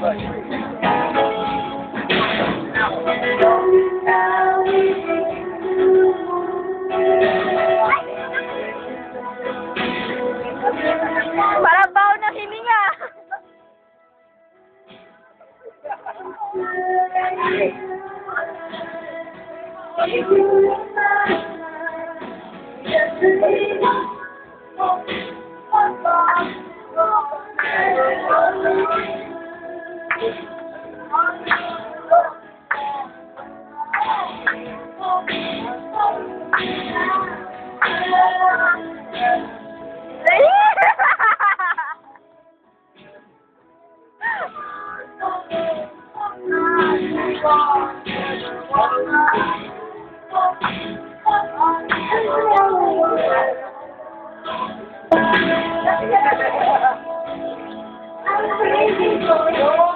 that much. Parang baon ng hininga. Thank you. I'm crazy for you.